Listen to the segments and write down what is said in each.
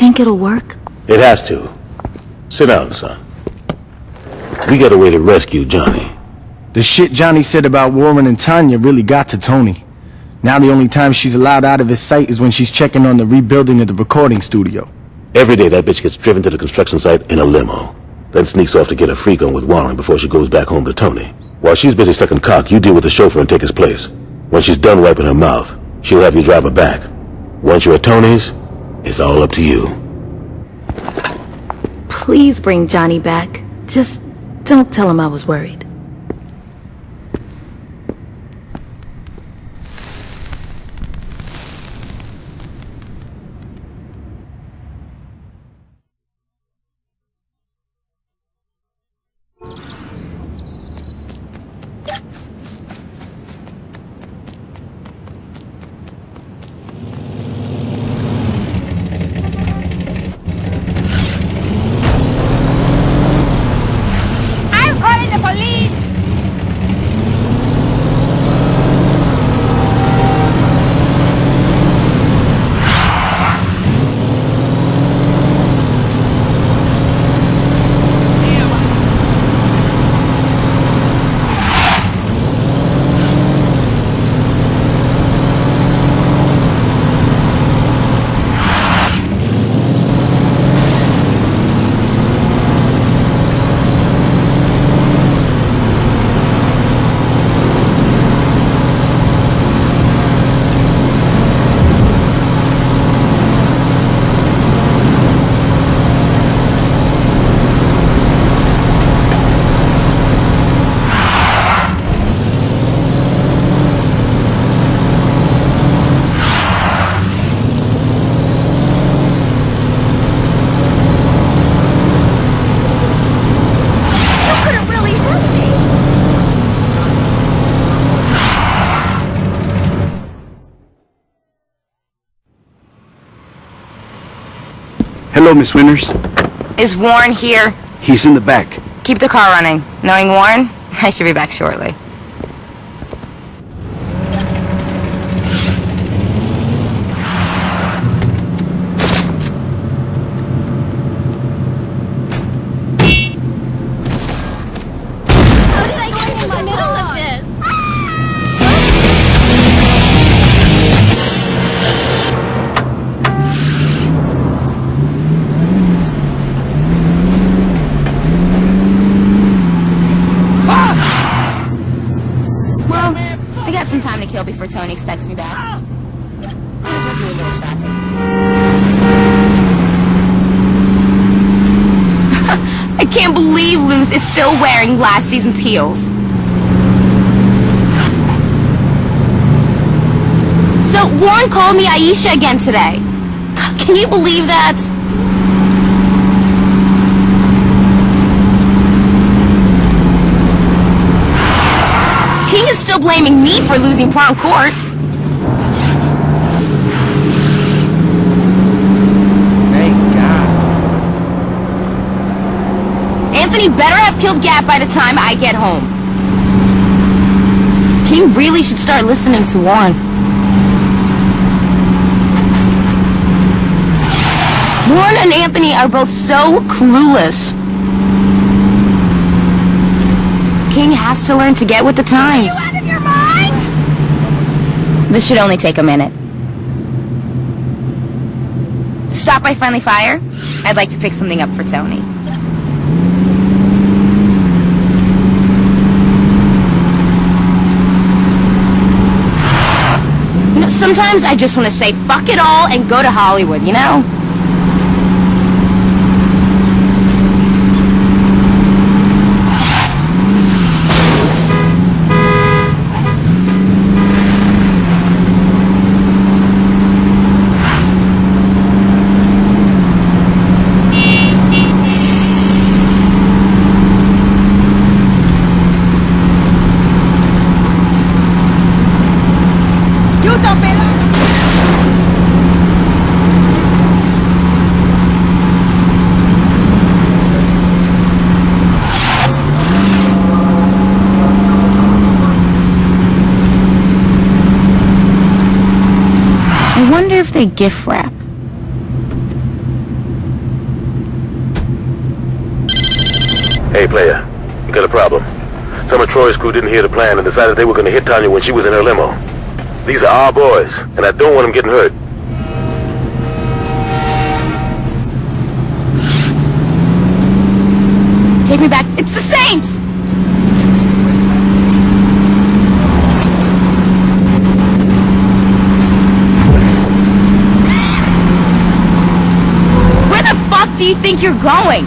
think it'll work? It has to. Sit down, son. We got a way to rescue Johnny. The shit Johnny said about Warren and Tanya really got to Tony. Now the only time she's allowed out of his sight is when she's checking on the rebuilding of the recording studio. Every day that bitch gets driven to the construction site in a limo. Then sneaks off to get a freak on with Warren before she goes back home to Tony. While she's busy sucking cock, you deal with the chauffeur and take his place. When she's done wiping her mouth, she'll have you drive her back. Once you're at Tony's, it's all up to you. Please bring Johnny back. Just don't tell him I was worried. I'm calling the police! You could have really hurt me! Miss Winters. Is Warren here? He's in the back. Keep the car running. Knowing Warren, I should be back shortly. Tony expects me back. Do a little. I can't believe Luz is still wearing last season's heels. So, Warren called me Aisha again today. Can you believe that? Is still blaming me for losing prom court. Thank God. Anthony better have killed Gat by the time I get home. King really should start listening to Warren. Warren and Anthony are both so clueless. King has to learn to get with the times. out of your mind? This should only take a minute. Stop by Friendly Fire? I'd like to pick something up for Tony. You know, sometimes I just want to say fuck it all and go to Hollywood, you know? a gift wrap. Hey, player. You got a problem. Some of Troy's crew didn't hear the plan and decided they were going to hit Tanya when she was in her limo. These are our boys, and I don't want them getting hurt. Take me back. It's the Saints! Do you think you're going?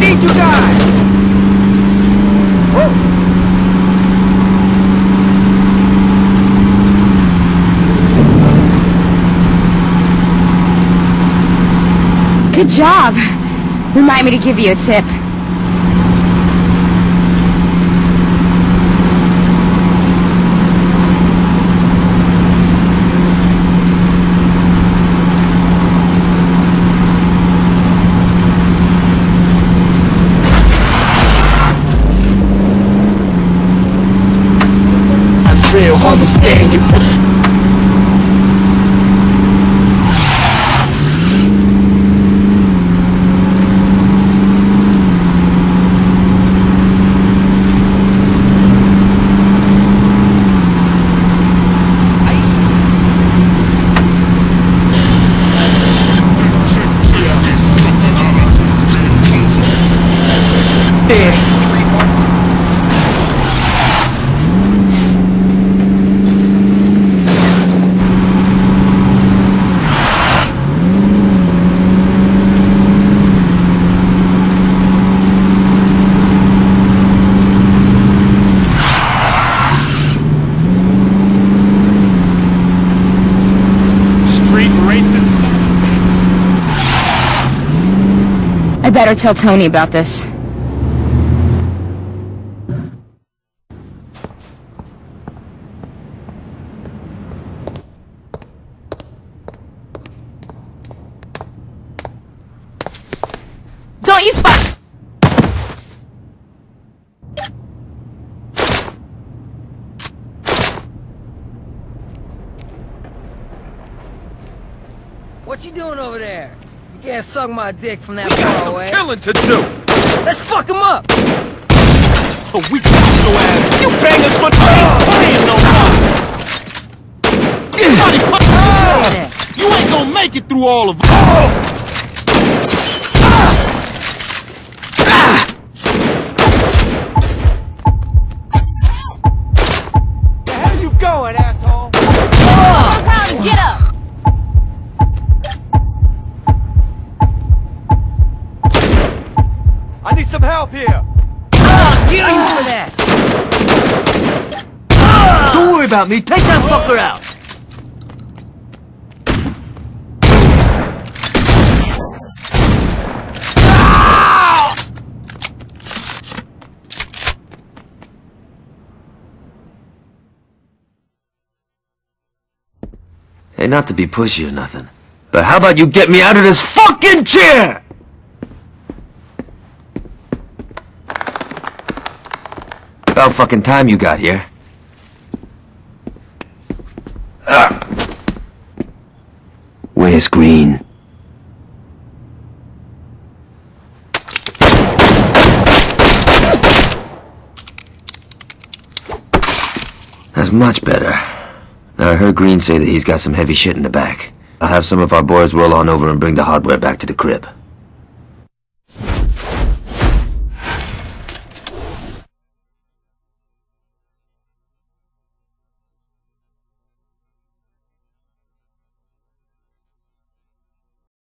Need you guys! Good job. Remind me to give you a tip. I real understand you. Street racing. I better tell Tony about this. Don't you fuck! What you doing over there? You can't suck my dick from that We got some away. killing to do. Let's fuck him up! So we can go at it. You bangers for ain't playing no more. Somebody put You ain't gonna make it through all of it. I need some help here. I'll kill you for that! Don't worry about me. Take that fucker out. Hey, not to be pushy or nothing, but how about you get me out of this fucking chair? About fucking time you got here. Ah. Where's Green? That's much better. Now, I heard Green say that he's got some heavy shit in the back. I'll have some of our boys roll on over and bring the hardware back to the crib.